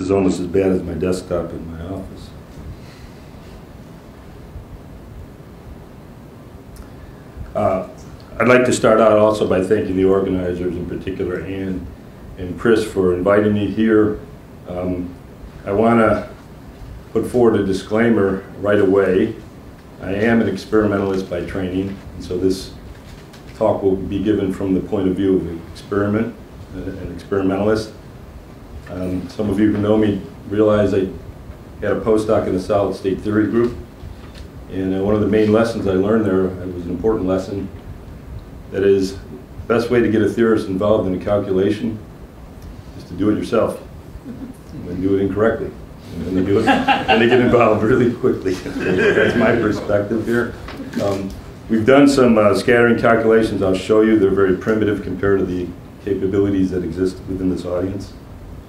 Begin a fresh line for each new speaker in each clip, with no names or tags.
is almost as bad as my desktop in my office. Uh, I'd like to start out also by thanking the organizers, in particular Ann and Chris, for inviting me here. Um, I want to put forward a disclaimer right away. I am an experimentalist by training, and so this talk will be given from the point of view of an experiment, an experimentalist. Um, some of you who know me realize I had a postdoc in the solid state theory group, and uh, one of the main lessons I learned there, it was an important lesson, that is, the best way to get a theorist involved in a calculation is to do it yourself, and do it incorrectly. And they do it, and they get involved really quickly. That's my perspective here. Um, we've done some uh, scattering calculations I'll show you. They're very primitive compared to the capabilities that exist within this audience.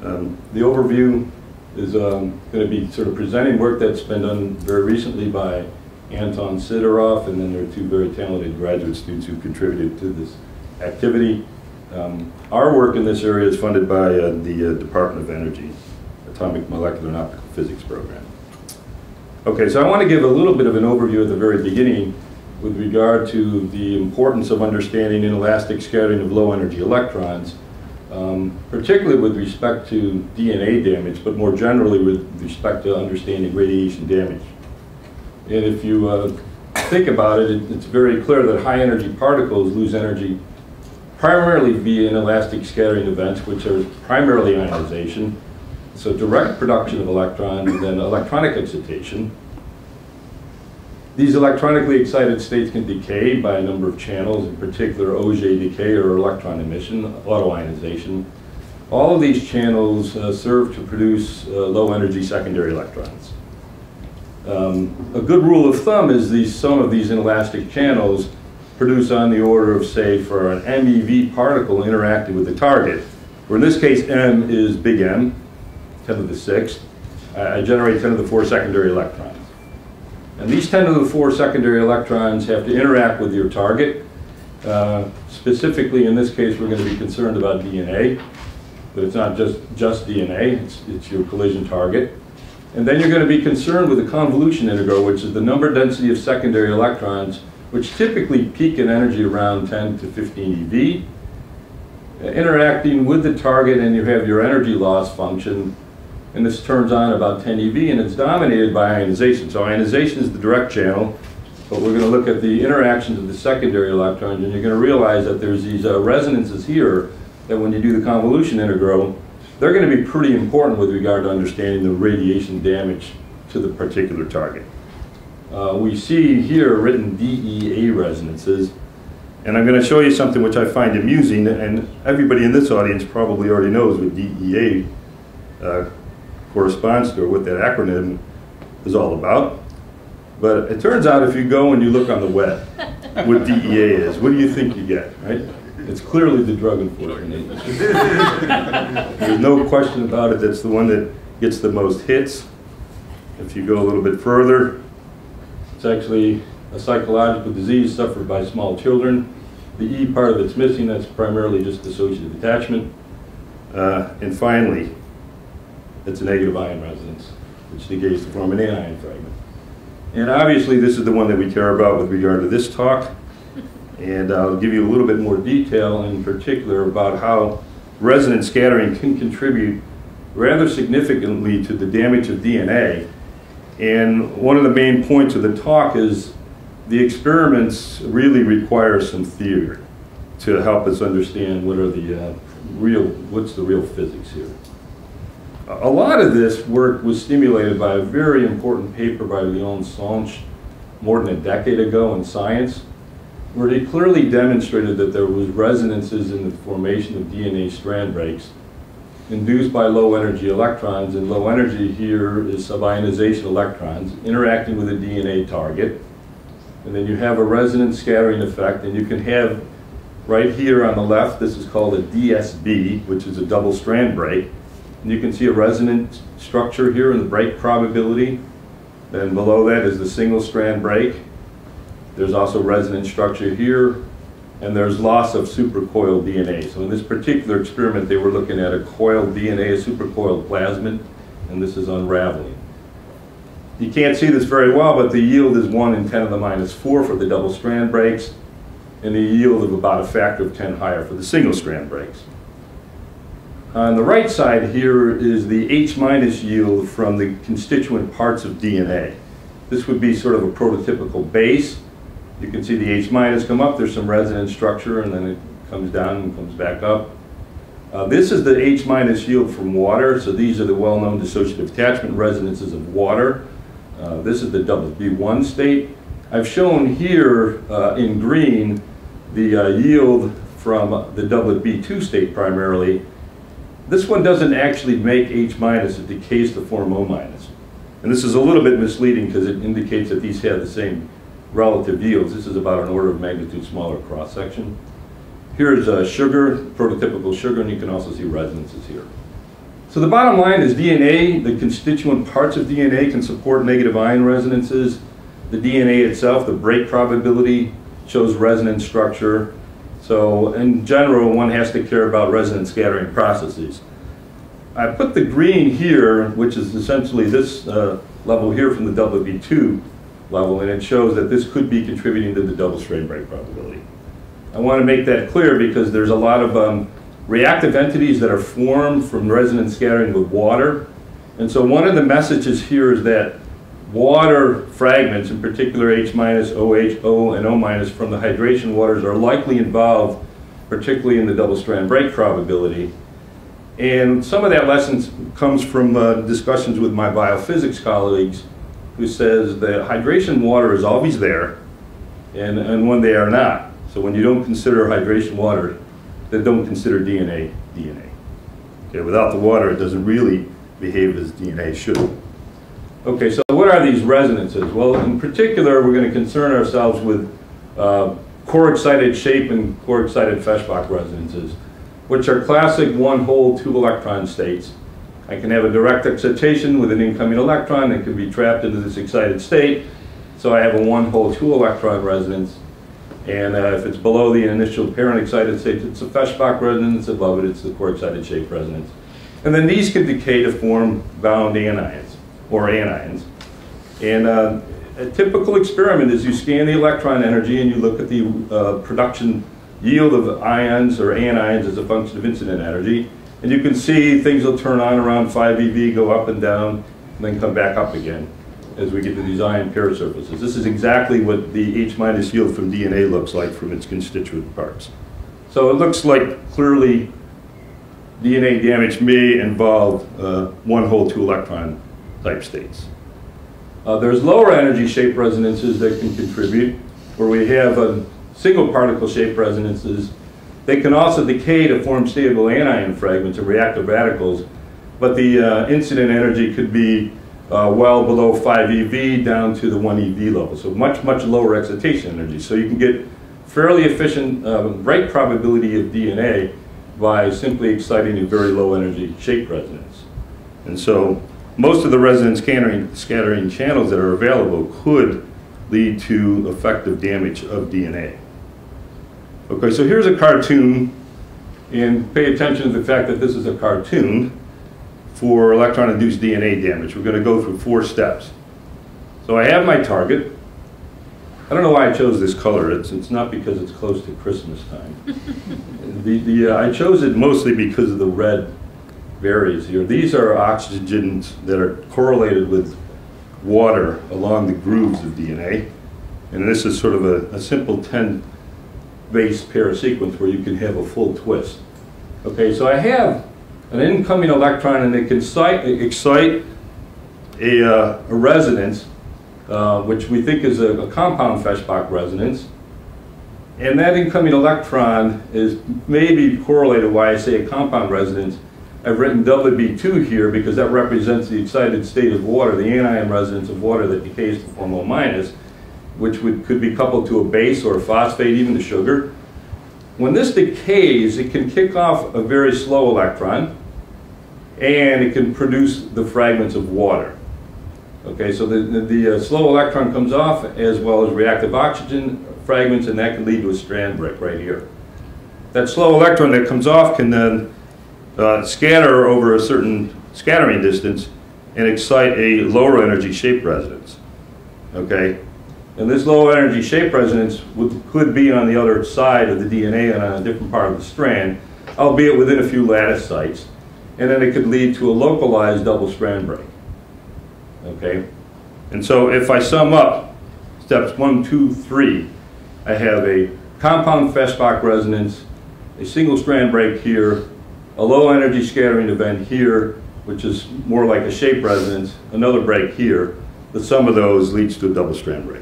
Um, the overview is um, going to be sort of presenting work that's been done very recently by Anton Sidorov, and then there are two very talented graduate students who contributed to this activity. Um, our work in this area is funded by uh, the uh, Department of Energy, Atomic Molecular and Optical Physics program. Okay, so I want to give a little bit of an overview at the very beginning with regard to the importance of understanding inelastic scattering of low energy electrons, um, particularly with respect to DNA damage, but more generally with respect to understanding radiation damage. And if you uh, think about it, it, it's very clear that high energy particles lose energy primarily via inelastic scattering events, which are primarily ionization, so direct production of electrons and then electronic excitation. These electronically excited states can decay by a number of channels, in particular Auger decay or electron emission, autoionization. All of these channels uh, serve to produce uh, low energy secondary electrons. Um, a good rule of thumb is these, some of these inelastic channels produce on the order of, say, for an MeV particle interacting with the target, where in this case M is big M, 10 to the 6th, I generate 10 to the 4 secondary electrons. And these 10 to the 4 secondary electrons have to interact with your target. Uh, specifically, in this case, we're going to be concerned about DNA, but it's not just, just DNA, it's, it's your collision target. And then you're going to be concerned with the convolution integral, which is the number density of secondary electrons, which typically peak in energy around 10 to 15 eV, uh, interacting with the target, and you have your energy loss function, and this turns on about 10 eV, and it's dominated by ionization. So ionization is the direct channel, but we're going to look at the interactions of the secondary electrons, and you're going to realize that there's these uh, resonances here that when you do the convolution integral, they're going to be pretty important with regard to understanding the radiation damage to the particular target. Uh, we see here written DEA resonances, and I'm going to show you something which I find amusing, and everybody in this audience probably already knows what DEA uh, corresponds to, or what that acronym is all about. But it turns out if you go and you look on the web what DEA is, what do you think you get, right? It's clearly the drug enforcement agency. There's no question about it, that's the one that gets the most hits. If you go a little bit further, it's actually a psychological disease suffered by small children. The E part of it's missing, that's primarily just dissociative attachment. Uh, and finally, it's a negative ion resonance, which negates to form an anion fragment. And obviously, this is the one that we care about with regard to this talk. And I'll give you a little bit more detail in particular about how resonance scattering can contribute rather significantly to the damage of DNA. And one of the main points of the talk is the experiments really require some theory to help us understand what are the uh, real, what's the real physics here. A lot of this work was stimulated by a very important paper by Leon Sanche more than a decade ago in Science, where he clearly demonstrated that there was resonances in the formation of DNA strand breaks induced by low energy electrons, and low energy here is subionization electrons interacting with a DNA target. And then you have a resonance scattering effect, and you can have right here on the left, this is called a DSB, which is a double strand break. And you can see a resonant structure here in the break probability. Then below that is the single strand break. There's also resonant structure here, and there's loss of supercoiled DNA. So in this particular experiment, they were looking at a coiled DNA, a supercoiled plasmid, and this is unraveling. You can't see this very well, but the yield is 1 in 10 to the minus 4 for the double strand breaks, and the yield of about a factor of 10 higher for the single strand breaks. On the right side here is the H minus yield from the constituent parts of DNA. This would be sort of a prototypical base. You can see the H minus come up, there's some resonance structure, and then it comes down and comes back up. Uh, this is the H minus yield from water, so these are the well-known dissociative attachment resonances of water. Uh, this is the WB1 state. I've shown here uh, in green the uh, yield from the WB2 state primarily. This one doesn't actually make H minus, it decays to form O minus. And this is a little bit misleading because it indicates that these have the same relative yields. This is about an order of magnitude smaller cross section. Here's a uh, sugar, prototypical sugar, and you can also see resonances here. So the bottom line is DNA, the constituent parts of DNA can support negative ion resonances. The DNA itself, the break probability, shows resonance structure. So in general, one has to care about resonance scattering processes. I put the green here, which is essentially this uh, level here from the WB2 level, and it shows that this could be contributing to the double strand break probability. I want to make that clear because there's a lot of um, reactive entities that are formed from resonance scattering with water. And so one of the messages here is that water fragments, in particular H minus, OH, O, and O minus from the hydration waters are likely involved, particularly in the double strand break probability. And some of that lesson comes from uh, discussions with my biophysics colleagues who says that hydration water is always there and, and when they are not. So when you don't consider hydration water, then don't consider DNA DNA. Okay, without the water, it doesn't really behave as DNA should. Okay, so are these resonances? Well, in particular, we're going to concern ourselves with uh, core excited shape and core excited Feshbach resonances which are classic one-hole, two-electron states. I can have a direct excitation with an incoming electron that can be trapped into this excited state. So I have a one-hole, two-electron resonance. And uh, if it's below the initial parent excited state, it's a Feshbach resonance. Above it, it's the core excited shape resonance. And then these can decay to form bound anions, or anions. And uh, a typical experiment is you scan the electron energy and you look at the uh, production yield of ions or anions as a function of incident energy. And you can see things will turn on around 5 eV, go up and down, and then come back up again as we get to these ion pair surfaces. This is exactly what the H minus yield from DNA looks like from its constituent parts. So it looks like clearly DNA damage may involve uh, one hole two electron type states. Uh, there's lower energy shape resonances that can contribute where we have a single particle shape resonances. They can also decay to form stable anion fragments or reactive radicals, but the uh, incident energy could be uh, well below 5 eV down to the 1 eV level, so much, much lower excitation energy. So you can get fairly efficient um, break probability of DNA by simply exciting a very low energy shape resonance. And so most of the resonance scattering, scattering channels that are available could lead to effective damage of DNA. Okay, so here's a cartoon, and pay attention to the fact that this is a cartoon for electron-induced DNA damage. We're going to go through four steps. So I have my target. I don't know why I chose this color. It's, it's not because it's close to Christmas time. the, the, uh, I chose it mostly because of the red berries here. These are oxygens that are correlated with water along the grooves of DNA. And this is sort of a, a simple 10 base pair sequence where you can have a full twist. Okay, so I have an incoming electron and it can excite, excite a, uh, a resonance, uh, which we think is a, a compound Feshbach resonance. And that incoming electron is maybe correlated why I say a compound resonance. I've written WB2 here because that represents the excited state of water, the anion resonance of water that decays to form O minus which would, could be coupled to a base or a phosphate, even to sugar. When this decays, it can kick off a very slow electron, and it can produce the fragments of water. Okay, so the, the, the uh, slow electron comes off as well as reactive oxygen fragments, and that can lead to a strand break right here. That slow electron that comes off can then uh, scatter over a certain scattering distance and excite a lower energy shape resonance. Okay? And this low energy shape resonance would, could be on the other side of the DNA and on a different part of the strand, albeit within a few lattice sites. And then it could lead to a localized double strand break. Okay? And so if I sum up steps one, two, three, I have a compound Feshbach resonance, a single strand break here, a low energy scattering event here, which is more like a shape resonance, another break here. The sum of those leads to a double strand break.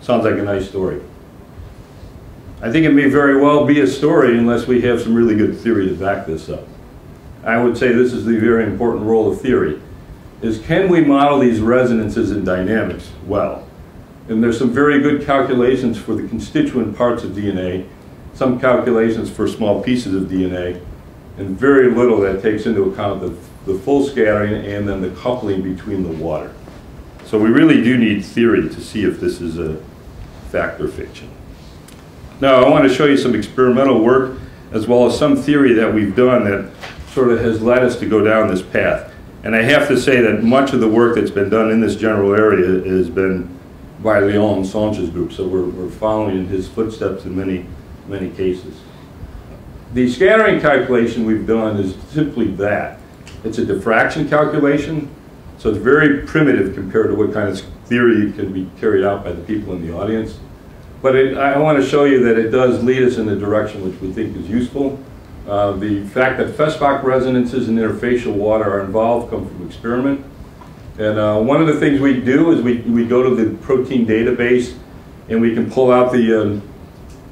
Sounds like a nice story. I think it may very well be a story unless we have some really good theory to back this up. I would say this is the very important role of theory, is can we model these resonances and dynamics well? And there's some very good calculations for the constituent parts of DNA, some calculations for small pieces of DNA, and very little that takes into account the, the full scattering and then the coupling between the water. So we really do need theory to see if this is a fact or fiction. Now I want to show you some experimental work as well as some theory that we've done that sort of has led us to go down this path. And I have to say that much of the work that's been done in this general area has been by Leon Sanche's group, so we're, we're following in his footsteps in many, many cases. The scattering calculation we've done is simply that. It's a diffraction calculation, so it's very primitive compared to what kind of theory can be carried out by the people in the audience. But it, I want to show you that it does lead us in the direction which we think is useful. Uh, the fact that Feshbach resonances and interfacial water are involved come from experiment. And uh, one of the things we do is we, we go to the protein database and we can pull out the um,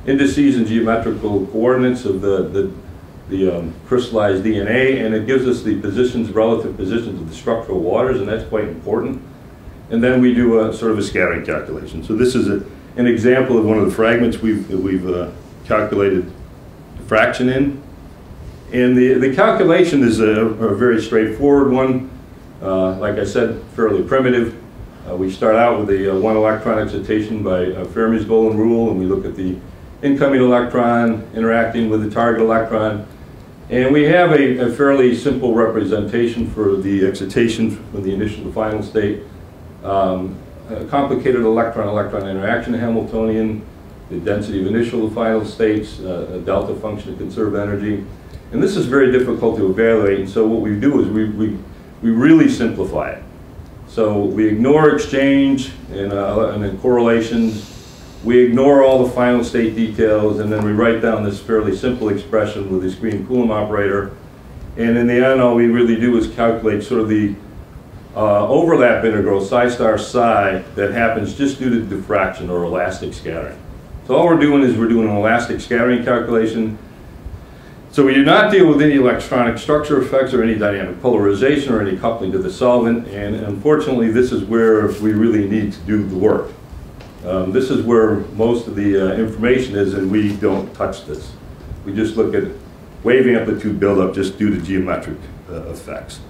indices and geometrical coordinates of the, the, the um, crystallized DNA, and it gives us the positions, relative positions of the structural waters, and that's quite important. And then we do a sort of a scattering calculation. So this is a, an example of one of the fragments we've, we've uh, calculated diffraction in. And the, the calculation is a, a very straightforward one. Uh, like I said, fairly primitive. Uh, we start out with a uh, one electron excitation by uh, Fermi's golden rule, and we look at the incoming electron interacting with the target electron. And we have a, a fairly simple representation for the excitation from the initial to final state. Um, a complicated electron-electron interaction Hamiltonian, the density of initial to final states, uh, a delta function to conserve energy. And this is very difficult to evaluate, and so what we do is we, we, we really simplify it. So we ignore exchange and, uh, and correlations, we ignore all the final state details and then we write down this fairly simple expression with the screen Coulomb operator. And in the end, all we really do is calculate sort of the uh, overlap integral psi star psi that happens just due to diffraction or elastic scattering. So all we're doing is we're doing an elastic scattering calculation. So we do not deal with any electronic structure effects or any dynamic polarization or any coupling to the solvent. And unfortunately, this is where we really need to do the work. Um, this is where most of the uh, information is, and we don't touch this. We just look at wave amplitude buildup just due to geometric uh, effects.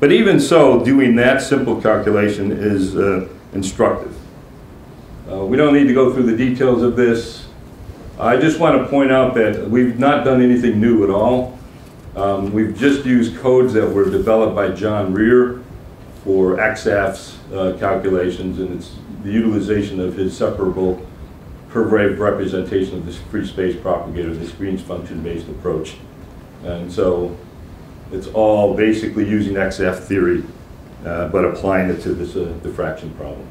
But even so, doing that simple calculation is uh, instructive. Uh, we don't need to go through the details of this. I just want to point out that we've not done anything new at all. Um, we've just used codes that were developed by John Rehr for XAFS uh, calculations, and it's the utilization of his separable wave representation of this free space propagator, this Green's function-based approach. And so it's all basically using XAFS theory, uh, but applying it to this uh, diffraction problem.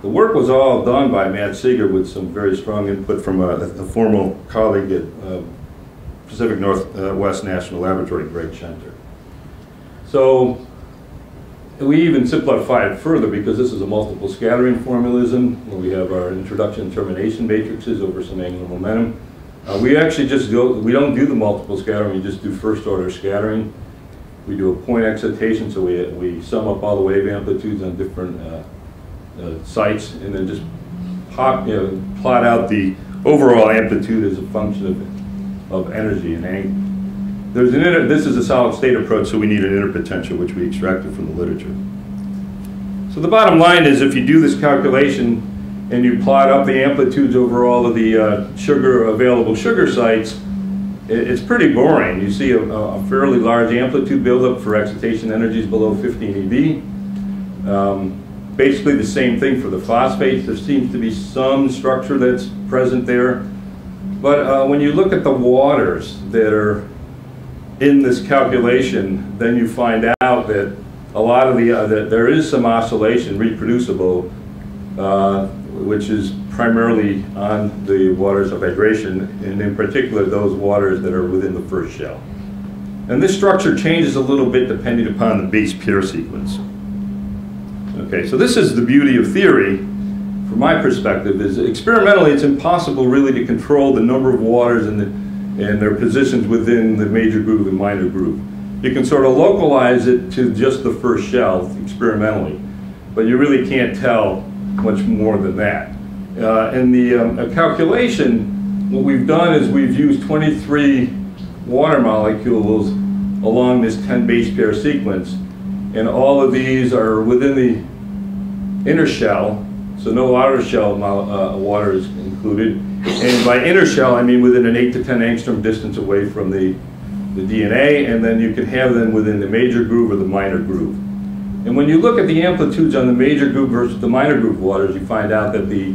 The work was all done by Matt Seeger with some very strong input from a, a former colleague at uh, Pacific Northwest National Laboratory, Greg Schenter. So we even simplify it further because this is a multiple scattering formalism where we have our introduction and termination matrices over some angular momentum. Uh, we actually just go, we don't do the multiple scattering, we just do first order scattering. We do a point excitation, so we, we sum up all the wave amplitudes on different uh, uh, sites and then just pop, you know, plot out the overall amplitude as a function of, of energy and angle. There's an inter, this is a solid state approach, so we need an interpotential, which we extracted from the literature. So the bottom line is if you do this calculation and you plot up the amplitudes over all of the uh, sugar available sugar sites, it- it's pretty boring. You see a, a fairly large amplitude buildup for excitation energies below 15 eV. Um, basically the same thing for the phosphates. There seems to be some structure that's present there. But uh, when you look at the waters that are in this calculation, then you find out that a lot of the, uh, that there is some oscillation reproducible, uh, which is primarily on the waters of hydration, and in particular those waters that are within the first shell. And this structure changes a little bit depending upon the base pair sequence. Okay, so this is the beauty of theory, from my perspective, is experimentally it's impossible really to control the number of waters and, the, and their positions within the major groove and minor groove. You can sort of localize it to just the first shell experimentally, but you really can't tell much more than that. Uh, in the um, calculation, what we've done is we've used 23 water molecules along this 10 base pair sequence, and all of these are within the inner shell, so no outer shell uh, water is included. And by inner shell, I mean within an 8 to 10 angstrom distance away from the, the DNA, and then you can have them within the major groove or the minor groove. And when you look at the amplitudes on the major groove versus the minor groove waters, you find out that the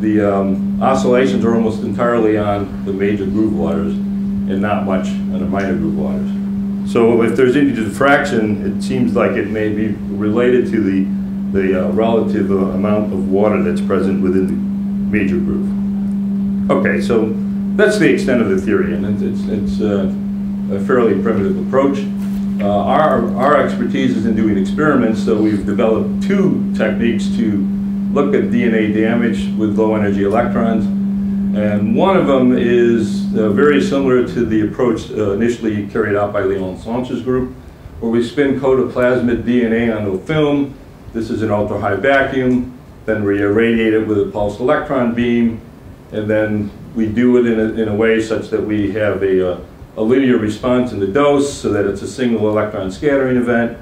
the um, oscillations are almost entirely on the major groove waters and not much on the minor groove waters. So if there's any diffraction, it seems like it may be related to the, the uh, relative uh, amount of water that's present within the major groove. Okay, so that's the extent of the theory, and it's, it's, uh, a fairly primitive approach. Uh, our, our expertise is in doing experiments, so we've developed two techniques to look at DNA damage with low energy electrons. And one of them is uh, very similar to the approach uh, initially carried out by Leon Sanche's group, where we spin codoplasmid DNA onto a film. This is an ultra high vacuum. Then we irradiate it with a pulsed electron beam. And then we do it in a, in a way such that we have a, uh, a linear response in the dose so that it's a single electron scattering event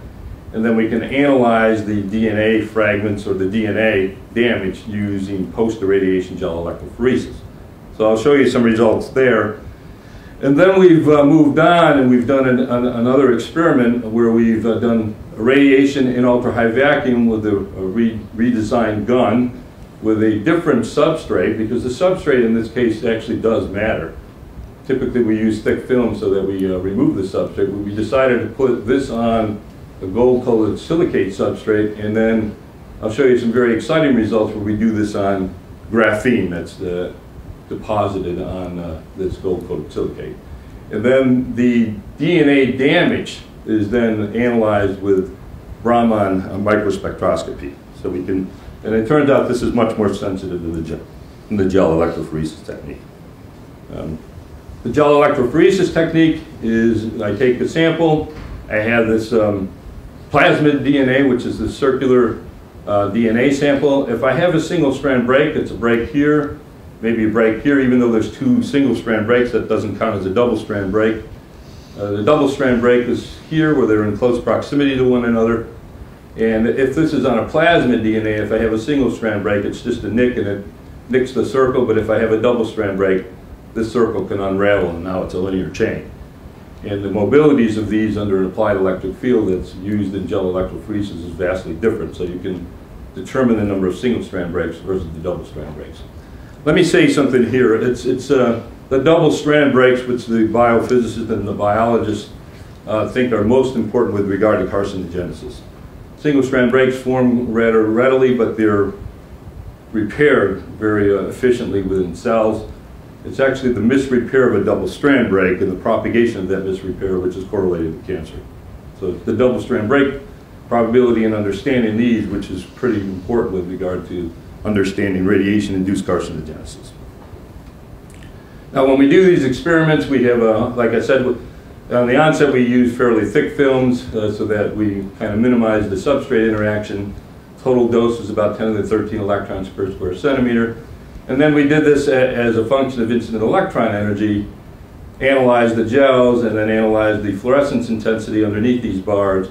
and then we can analyze the DNA fragments or the DNA damage using post-irradiation gel electrophoresis. So I'll show you some results there. And then we've uh, moved on and we've done an, an, another experiment where we've uh, done irradiation in ultra-high vacuum with a, a re redesigned gun with a different substrate because the substrate in this case actually does matter. Typically we use thick film so that we uh, remove the substrate, but we decided to put this on a gold-colored silicate substrate, and then I'll show you some very exciting results where we do this on graphene that's uh, deposited on uh, this gold-coated silicate. And then the DNA damage is then analyzed with Raman microspectroscopy. So we can, and it turned out this is much more sensitive than the gel, the gel electrophoresis technique. Um, the gel electrophoresis technique is I take the sample, I have this um, plasmid DNA, which is the circular uh, DNA sample. If I have a single strand break, it's a break here, maybe a break here, even though there's two single strand breaks, that doesn't count as a double strand break. Uh, the double strand break is here where they're in close proximity to one another. And if this is on a plasmid DNA, if I have a single strand break, it's just a nick and it nicks the circle, but if I have a double strand break, this circle can unravel and now it's a linear chain. And the mobilities of these under an applied electric field that's used in gel electrophoresis is vastly different. So you can determine the number of single strand breaks versus the double strand breaks. Let me say something here. It's, it's uh, the double strand breaks, which the biophysicists and the biologists uh, think are most important with regard to carcinogenesis. Single strand breaks form rather readily, but they're repaired very uh, efficiently within cells. It's actually the misrepair of a double strand break and the propagation of that misrepair which is correlated with cancer. So the double strand break probability and understanding these, which is pretty important with regard to understanding radiation-induced carcinogenesis. Now when we do these experiments, we have, a, like I said, on the onset we use fairly thick films uh, so that we kind of minimize the substrate interaction. Total dose is about 10 to the 13 electrons per square centimeter. And then we did this as a function of incident electron energy, analyzed the gels, and then analyzed the fluorescence intensity underneath these bars,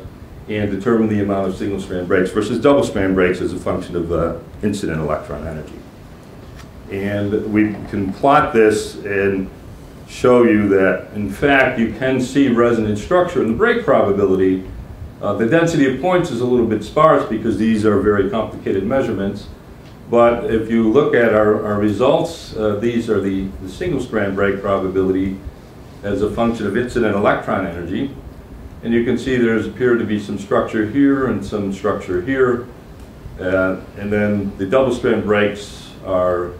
and determined the amount of single strand breaks versus double strand breaks as a function of uh, incident electron energy. And we can plot this, and show you that, in fact, you can see resonance structure in the break probability. Uh, the density of points is a little bit sparse because these are very complicated measurements. But if you look at our, our results, uh, these are the, the single strand break probability as a function of incident electron energy. And you can see there's appeared to be some structure here and some structure here. Uh, and then the double strand breaks are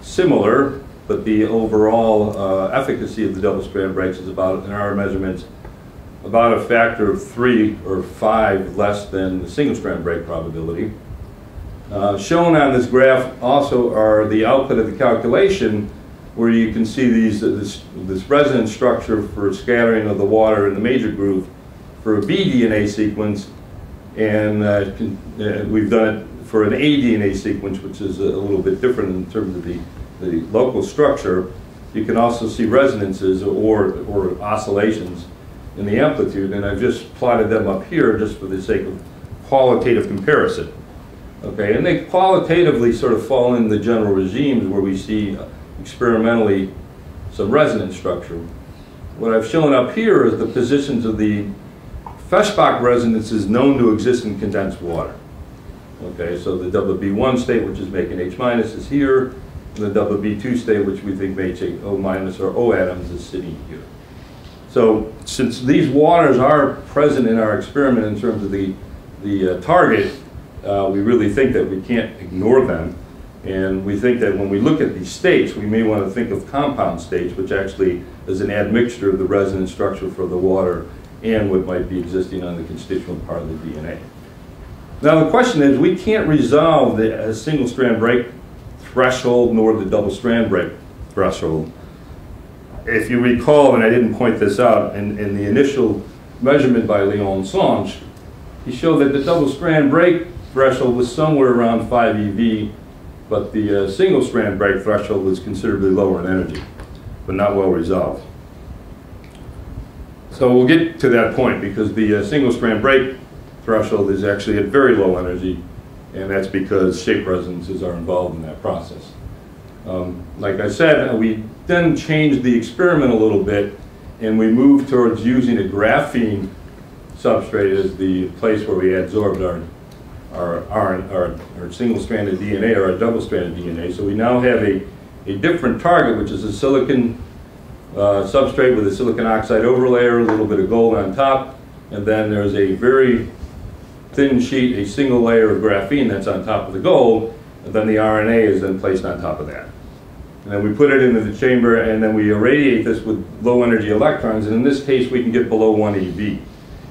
similar, but the overall uh, efficacy of the double strand breaks is about, in our measurements, about a factor of three or five less than the single strand break probability. Uh, shown on this graph also are the output of the calculation where you can see these, uh, this, this resonance structure for scattering of the water in the major groove for a bDNA sequence and uh, uh, we've done it for an aDNA sequence which is a little bit different in terms of the, the local structure. You can also see resonances or, or oscillations in the amplitude and I've just plotted them up here just for the sake of qualitative comparison. Okay, and they qualitatively sort of fall in the general regimes where we see experimentally some resonance structure. What I've shown up here is the positions of the Feshbach resonances known to exist in condensed water. Okay, so the WB1 state, which is making H minus, is here, and the WB2 state, which we think may take O minus or O atoms, is sitting here. So since these waters are present in our experiment in terms of the, the uh, target, uh, we really think that we can't ignore them. And we think that when we look at these states, we may want to think of compound states, which actually is an admixture of the resonance structure for the water and what might be existing on the constituent part of the DNA. Now the question is, we can't resolve the single strand break threshold nor the double strand break threshold. If you recall, and I didn't point this out, in, in the initial measurement by Leon Sanche, he showed that the double strand break threshold was somewhere around 5 eV, but the uh, single strand break threshold was considerably lower in energy, but not well resolved. So we'll get to that point because the uh, single strand break threshold is actually at very low energy, and that's because shape resonances are involved in that process. Um, like I said, uh, we then changed the experiment a little bit, and we moved towards using a graphene substrate as the place where we adsorbed our our, our, our, our single-stranded DNA or our double-stranded DNA. So we now have a, a different target, which is a silicon uh, substrate with a silicon oxide overlayer, a little bit of gold on top, and then there's a very thin sheet, a single layer of graphene that's on top of the gold, and then the RNA is then placed on top of that. And then we put it into the chamber, and then we irradiate this with low energy electrons, and in this case we can get below 1 eV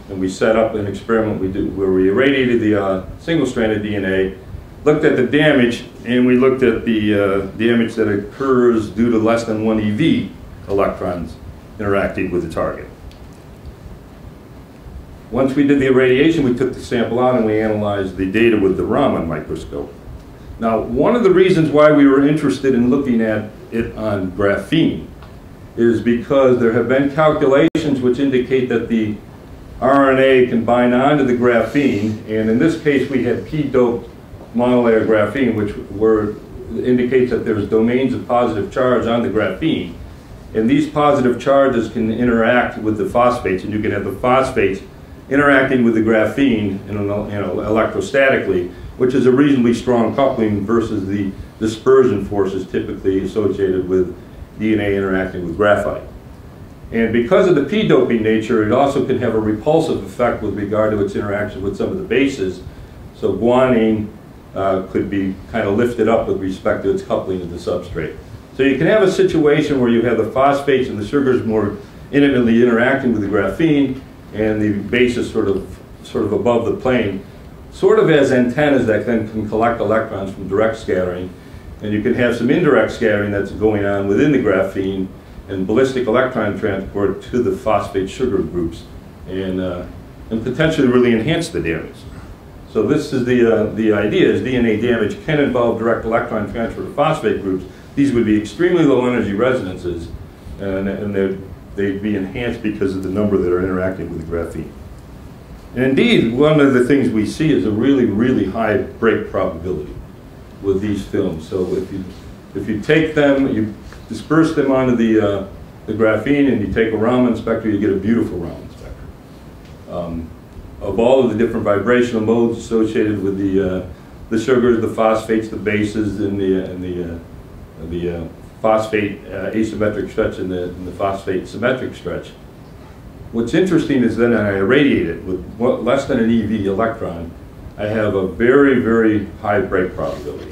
and we set up an experiment we did where we irradiated the uh, single-stranded DNA, looked at the damage, and we looked at the uh, damage that occurs due to less than 1 eV electrons interacting with the target. Once we did the irradiation, we took the sample out and we analyzed the data with the Raman microscope. Now, one of the reasons why we were interested in looking at it on graphene is because there have been calculations which indicate that the RNA can bind onto the graphene, and in this case we had p-doped monolayer graphene, which were, indicates that there's domains of positive charge on the graphene. And these positive charges can interact with the phosphates, and you can have the phosphates interacting with the graphene you know, electrostatically, which is a reasonably strong coupling versus the dispersion forces typically associated with DNA interacting with graphite. And because of the p-doping nature, it also can have a repulsive effect with regard to its interaction with some of the bases. So guanine uh, could be kind of lifted up with respect to its coupling to the substrate. So you can have a situation where you have the phosphates and the sugars more intimately interacting with the graphene, and the bases sort of, sort of above the plane, sort of as antennas that then can collect electrons from direct scattering. And you can have some indirect scattering that's going on within the graphene, and ballistic electron transport to the phosphate sugar groups and, uh, and potentially really enhance the damage. So this is the, uh, the idea is DNA damage can involve direct electron transfer to phosphate groups. These would be extremely low energy resonances and, and they'd, they'd be enhanced because of the number that are interacting with the graphene. And indeed, one of the things we see is a really, really high break probability with these films. So if you, if you take them, you disperse them onto the, uh, the graphene and you take a Raman spectra, you get a beautiful Raman spectra. Um, of all of the different vibrational modes associated with the, uh, the sugars, the phosphates, the bases, and the, uh, and the, uh, the uh, phosphate uh, asymmetric stretch and the, and the phosphate symmetric stretch. What's interesting is then I irradiate it with less than an EV electron, I have a very, very high break probability,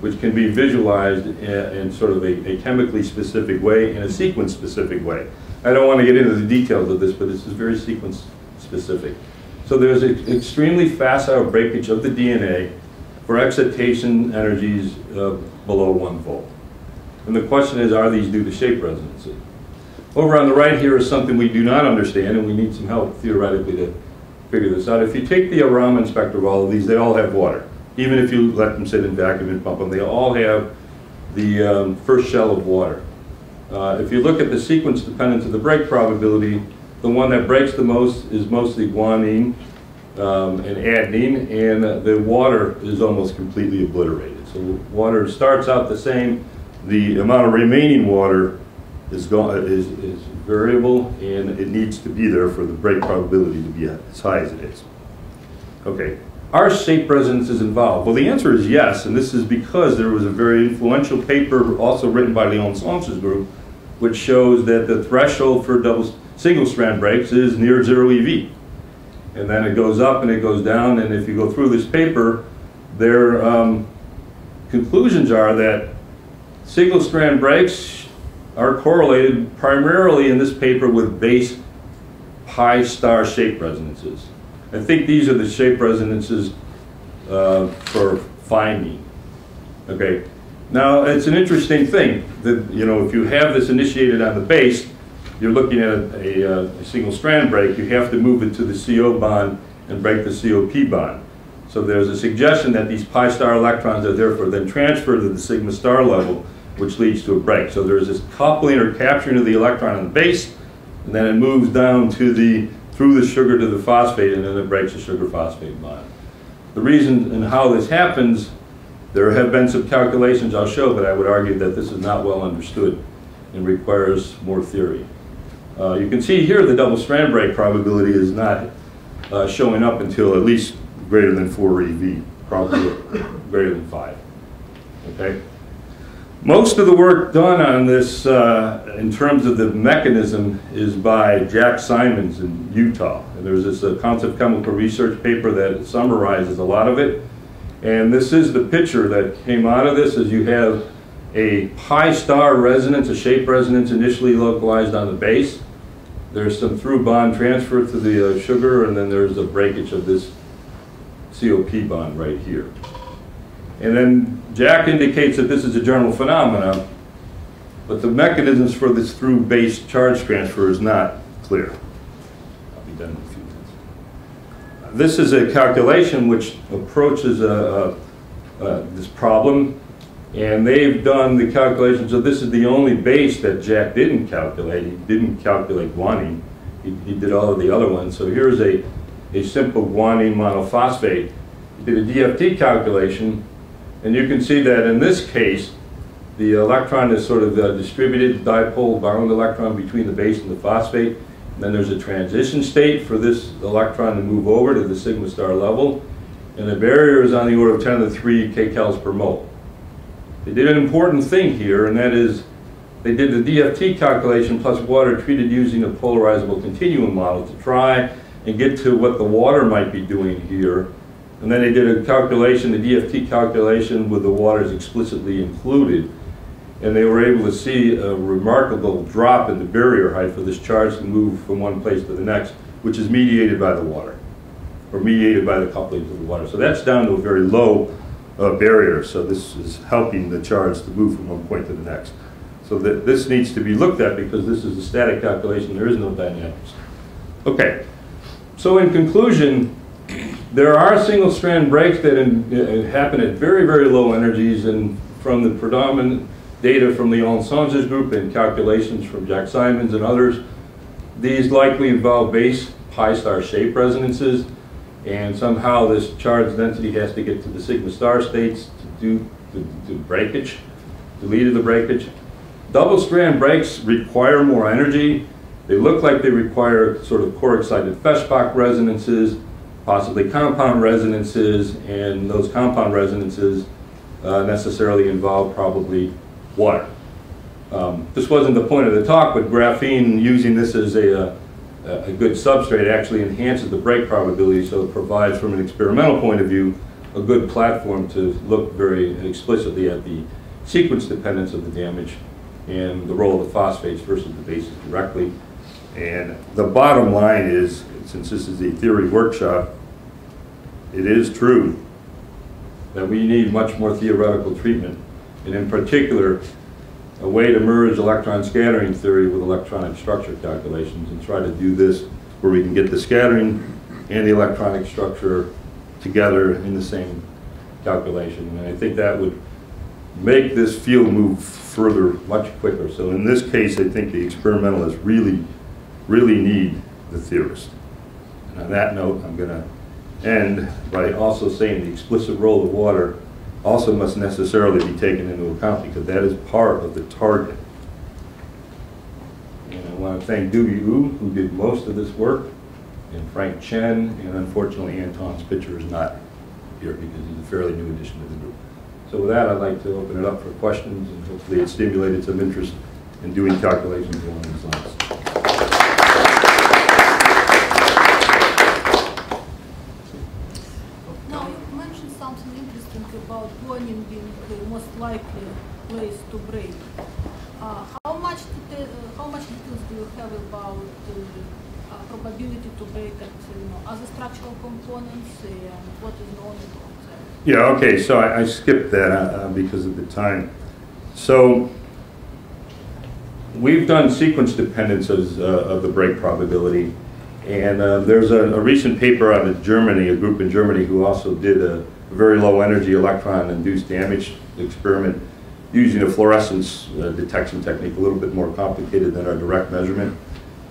which can be visualized in, in sort of a, a, chemically specific way, in a sequence specific way. I don't want to get into the details of this, but this is very sequence specific. So there's an extremely facile breakage of the DNA for excitation energies uh, below one volt. And the question is, are these due to shape resonances? Over on the right here is something we do not understand, and we need some help theoretically to figure this out. If you take the Raman spectra of all of these, they all have water. Even if you let them sit in vacuum and pump them, they all have the um, first shell of water. Uh, if you look at the sequence dependence of the break probability, the one that breaks the most is mostly guanine um, and adenine, and uh, the water is almost completely obliterated. So water starts out the same. The amount of remaining water is, gone, is, is variable, and it needs to be there for the break probability to be as high as it is. Okay, are shape resonances involved? Well, the answer is yes, and this is because there was a very influential paper also written by Leon Sanche's group, which shows that the threshold for double single strand breaks is near zero EV. And then it goes up and it goes down, and if you go through this paper, their um, conclusions are that single strand breaks are correlated primarily in this paper with base pi star shape resonances. I think these are the shape resonances uh, for finding. Okay, now it's an interesting thing that you know if you have this initiated on the base, you're looking at a, a, a single strand break. You have to move it to the CO bond and break the COP bond. So there's a suggestion that these pi star electrons are therefore then transferred to the sigma star level which leads to a break. So there's this coupling or capturing of the electron on the base, and then it moves down to the through the sugar to the phosphate, and then it breaks the sugar phosphate bond. The reason and how this happens, there have been some calculations I'll show, but I would argue that this is not well understood and requires more theory. Uh, you can see here the double strand break probability is not uh, showing up until at least greater than 4 EV, probably greater than 5. Okay? Most of the work done on this uh, in terms of the mechanism is by Jack Simons in Utah. And there's this uh, concept chemical research paper that summarizes a lot of it. And this is the picture that came out of this is you have a pi star resonance, a shape resonance initially localized on the base. There's some through bond transfer to the uh, sugar, and then there's a breakage of this COP bond right here. And then Jack indicates that this is a general phenomenon, but the mechanisms for this through base charge transfer is not clear. I'll be done in a few minutes. This is a calculation which approaches a, a, a, this problem, and they've done the calculation, so this is the only base that Jack didn't calculate. He didn't calculate guanine. He, he did all of the other ones. So here's a, a simple guanine monophosphate. He did a DFT calculation, and you can see that in this case, the electron is sort of uh, distributed dipole bound electron between the base and the phosphate. And then there's a transition state for this electron to move over to the sigma star level. And the barrier is on the order of 10 to the 3 kcals per mole. They did an important thing here, and that is they did the DFT calculation plus water treated using a polarizable continuum model to try and get to what the water might be doing here and then they did a calculation, the DFT calculation with the waters explicitly included. And they were able to see a remarkable drop in the barrier height for this charge to move from one place to the next, which is mediated by the water, or mediated by the couplings of the water. So that's down to a very low uh, barrier. So this is helping the charge to move from one point to the next. So that this needs to be looked at because this is a static calculation. There is no dynamics. Okay. So in conclusion, there are single strand breaks that in, uh, happen at very, very low energies and from the predominant data from the Sanche's group and calculations from Jack Simons and others, these likely involve base pi star shape resonances and somehow this charge density has to get to the sigma star states to do the, the breakage, to the breakage. Double strand breaks require more energy. They look like they require sort of core excited Feshbach resonances, possibly compound resonances, and those compound resonances uh, necessarily involve probably water. Um, this wasn't the point of the talk, but graphene, using this as a, uh, a good substrate, actually enhances the break probability, so it provides, from an experimental point of view, a good platform to look very explicitly at the sequence dependence of the damage and the role of the phosphates versus the bases directly. And the bottom line is, since this is a theory workshop, it is true that we need much more theoretical treatment, and in particular, a way to merge electron scattering theory with electronic structure calculations and try to do this where we can get the scattering and the electronic structure together in the same calculation. And I think that would make this field move further much quicker. So in this case, I think the experimentalists really, really need the theorist. And on that note, I'm going to end by also saying the explicit role of water also must necessarily be taken into account because that is part of the target. And I want to thank Dewey Wu, who did most of this work, and Frank Chen, and unfortunately Anton's Spitzer is not here because he's a fairly new addition to the group. So with that, I'd like to open it up for questions, and hopefully it stimulated some interest in doing calculations along these lines.
Now, you mentioned something interesting about guanine being the most likely place to break. Uh, how much deta- uh, how much details do you have about uh, probability to break at you know other structural components and what is known about that?
Yeah, okay, so I, I skipped that uh, uh, because of the time. So we've done sequence dependencies uh, of the break probability. And there's a, a recent paper out of Germany, a group in Germany who also did a very low energy electron induced damage experiment using a fluorescence uh, detection technique, a little bit more complicated than our direct measurement.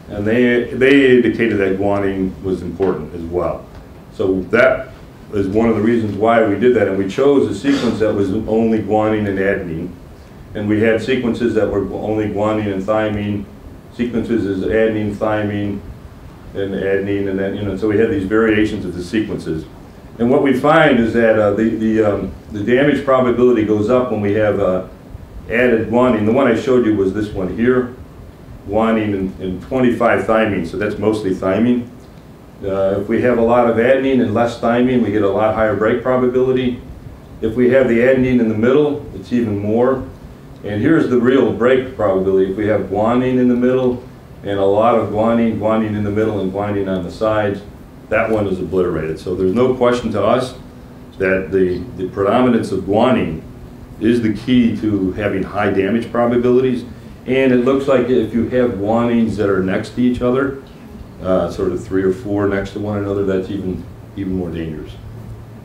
And they, they indicated that guanine was important as well. So that is one of the reasons why we did that. And we chose a sequence that was only guanine and adenine. And we had sequences that were only guanine and thymine, sequences as adenine, thymine, and adenine, and then, you know, so we had these variations of the sequences. And what we find is that uh, the, the, um, the damage probability goes up when we have uh, added guanine. The one I showed you was this one here, guanine and, and 25 thymine, so that's mostly thymine. Uh, if we have a lot of adenine and less thymine, we get a lot higher break probability. If we have the adenine in the middle, it's even more. And here's the real break probability. If we have guanine in the middle and a lot of guanine, guanine in the middle and guanine on the sides, that one is obliterated. So there's no question to us that the, the predominance of guanine is the key to having high damage probabilities. And it looks like if you have guanines that are next to each other, uh, sort of three or four next to one another, that's even, even more dangerous.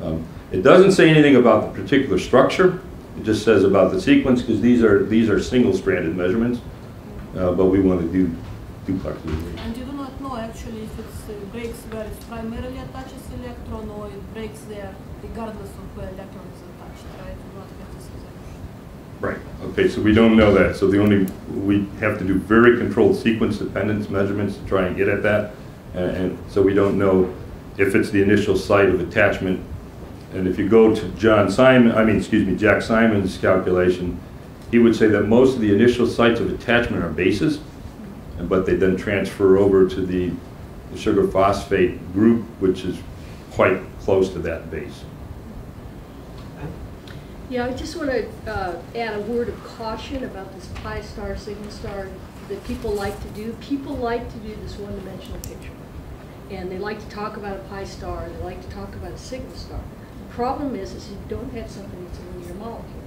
Um, it doesn't say anything about the particular structure. It just says about the sequence because these are, these are single-stranded measurements, uh, but we want to do duplexes.
And you do not know actually if it's uh, breaks where it primarily attaches electron or it breaks there regardless of where electron is attached, right?
Right, okay, so we don't know that, so the only, we have to do very controlled sequence dependence measurements to try and get at that. And, so we don't know if it's the initial site of attachment. And if you go to John Simon, I mean, excuse me, Jack Simons' calculation, he would say that most of the initial sites of attachment are bases, but they then transfer over to the, the sugar phosphate group, which is quite close to that base.
Yeah, I just want to uh, add a word of caution about this pi star, sigma star that people like to do. People like to do this one-dimensional picture. And they like to talk about a pi star, they like to talk about a sigma star. The problem is, is you don't have something that's a linear molecule.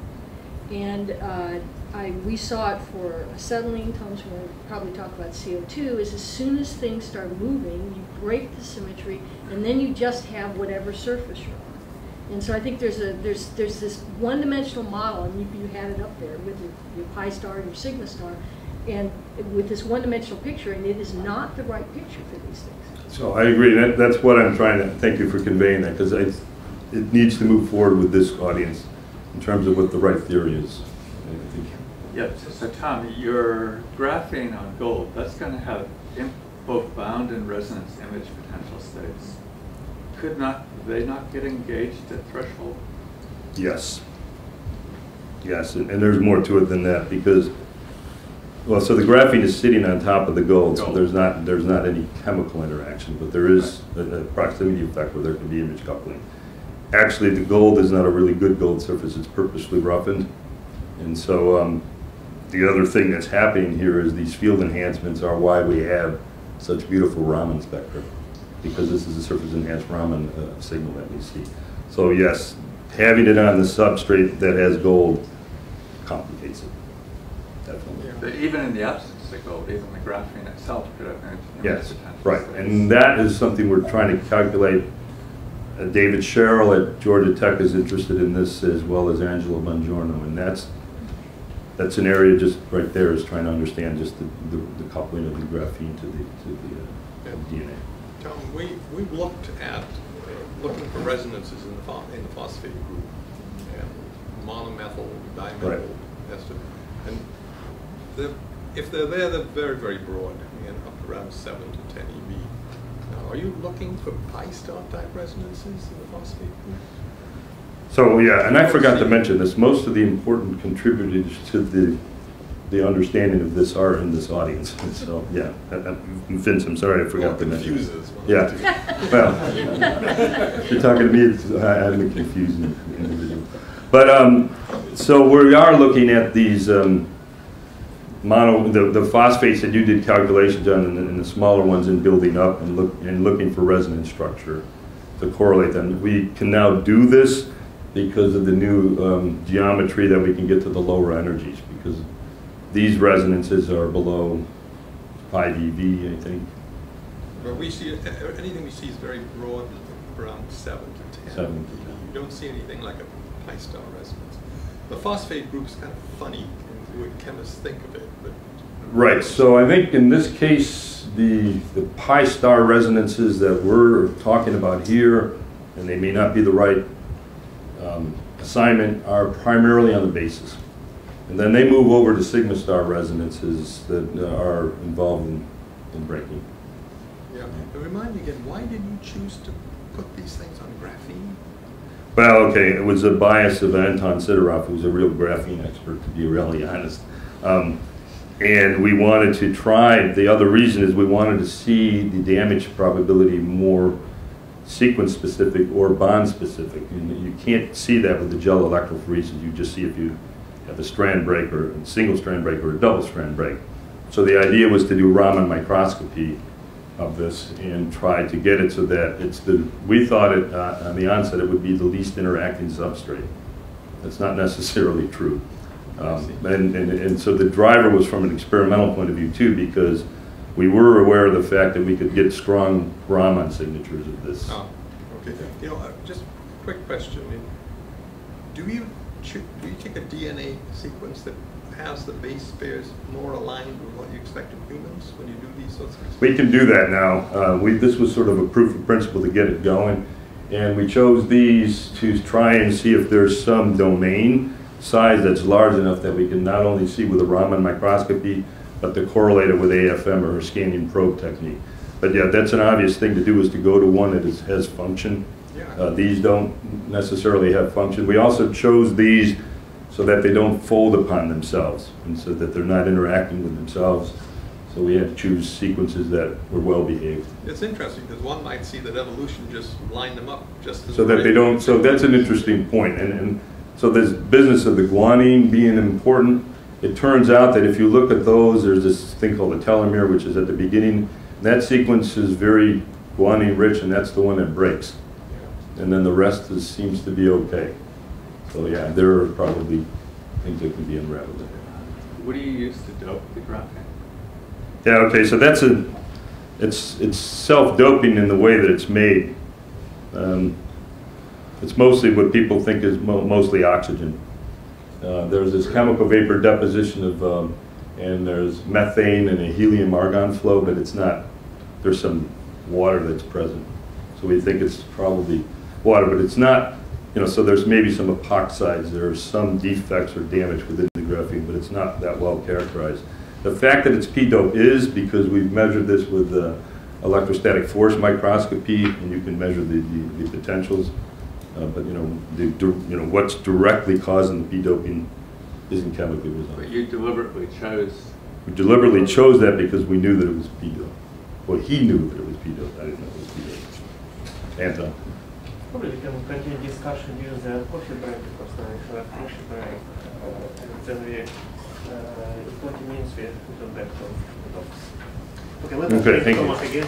And uh, I, we saw it for acetylene, Tom's going to probably talk about CO2, is as soon as things start moving, you break the symmetry, and then you just have whatever surface you're on. And so I think there's a there's there's this one-dimensional model, and you, you had it up there with your, your pi star and your sigma star, and with this one-dimensional picture, and it is not the right picture for these things.
So I agree, that, that's what I'm trying to, thank you for conveying that, because it needs to move forward with this audience in terms of what the right theory is.
Yep, so Tom, your graphene on gold, that's gonna have both bound and resonance image potential states. Could not, they not get engaged at threshold?
Yes. Yes, and, and there's more to it than that because, well, so the graphene is sitting on top of the gold, so there's not, there's not any chemical interaction, but there is a, a proximity effect where there can be image coupling. Actually, the gold is not a really good gold surface, it's purposely roughened. And so, um, the other thing that's happening here is these field enhancements are why we have such beautiful Raman spectra. Because this is a surface enhanced Raman uh, signal that we see. So yes, having it on the substrate that has gold complicates it. Definitely.
But even in the absence of gold, even the graphene itself could have
Yes, right.
states.
And that is something we're trying to calculate. Uh, David Sherrill at Georgia Tech is interested in this as well as Angelo Bongiorno. And that's, that's an area just right there is trying to understand just the, the the coupling of the graphene to the, to the uh, DNA.
Tom, we, we've looked at, uh, looking for resonances in the, in the phosphate group, and monomethyl,
Right.
dimethyl ester. And the, if they're there, they're very, very broad, and up around seven to ten eV. Now, are you looking for pi star type resonances in the phosphate group?
So, yeah, and I forgot to mention this, most of the important contributors to the, the understanding of this are in this audience. So, yeah, Uh, uh, Vince, I'm sorry, I forgot to
Well,
mention.
Confuses.
Yeah. Well, you're talking to me, I'm a confusing individual. But, um, so we are looking at these, um, mono, the, the phosphates that you did calculations on and the, and the smaller ones in building up and look, and looking for resonance structure to correlate them. We can now do this because of the new, um, geometry that we can get to the lower energies because these resonances are below five EV, I think.
But we see, anything we see is very broad, around seven to ten.
Seven to 10.
You don't see anything like a pi star resonance. The phosphate group is kind of funny way chemists think of it, but.
Right, so I think in this case, the, the pi star resonances that we're talking about here, and they may not be the right um, assignment, are primarily on the basis. And then they move over to sigma star resonances that uh, are involved in, in breaking.
Yeah, and remind me again, why did you choose to put these things on graphene?
Well, okay, it was a bias of Anton Sidorov, who's a real graphene expert, to be really honest. Um, and we wanted to try, the other reason is we wanted to see the damage probability more sequence specific or bond specific. And you can't see that with the gel electrophoresis, you just see if you have a strand break or a single strand break or a double strand break. So the idea was to do Raman microscopy of this and try to get it so that it's the, we thought it, uh, on the onset, it would be the least interacting substrate. That's not necessarily true. Um, and, and, and so the driver was from an experimental point of view too, because we were aware of the fact that we could get strong Raman signatures of this.
Oh, okay. You know, uh, just a quick question. Do you, do you take a DNA sequence that has the base pairs more aligned with what you expect in humans when you do these sorts of experiments?
We can do that now. Uh, we, this was sort of a proof of principle to get it going. And we chose these to try and see if there's some domain size that's large enough that we can not only see with a Raman microscopy, but to correlate it with AFM or scanning probe technique. But yeah, that's an obvious thing to do is to go to one that is, has function.
Yeah.
Uh, these don't necessarily have function. We also chose these so that they don't fold upon themselves and so that they're not interacting with themselves. So we had to choose sequences that were well behaved.
It's interesting because one might see that evolution just lined them up just as
So that they don't, so that's an interesting point. And, and so this business of the guanine being important, it turns out that if you look at those, there's this thing called a telomere, which is at the beginning. That sequence is very guanine rich and that's the one that breaks. And then the rest is, seems to be okay. So yeah, there are probably things that can be unraveled. there.
What do you use to dope the graphene?
Yeah, okay, so that's a, it's, it's self-doping in the way that it's made. Um, It's mostly what people think is mo- mostly oxygen. Uh, There's this chemical vapor deposition of, um, and there's methane and a helium argon flow, but it's not, there's some water that's present. So we think it's probably water, but it's not, you know, so there's maybe some epoxides, there are some defects or damage within the graphene, but it's not that well characterized. The fact that it's P-dope is because we've measured this with uh, electrostatic force microscopy, and you can measure the, the, the potentials. Uh, but you know, the, you know, what's directly causing the P-doping isn't chemically resolved.
But you deliberately chose,
We deliberately chose that because we knew that it was P-dope. Well, he knew that it was P-dope, I didn't know it was P-dope. Anton?
Probably we can continue discussion during the coffee break because now we have a coffee break. Uh, and then we, uh, in 20 minutes we return back to the office. Okay, let us
Okay,
thank
thank you.
Thomas again.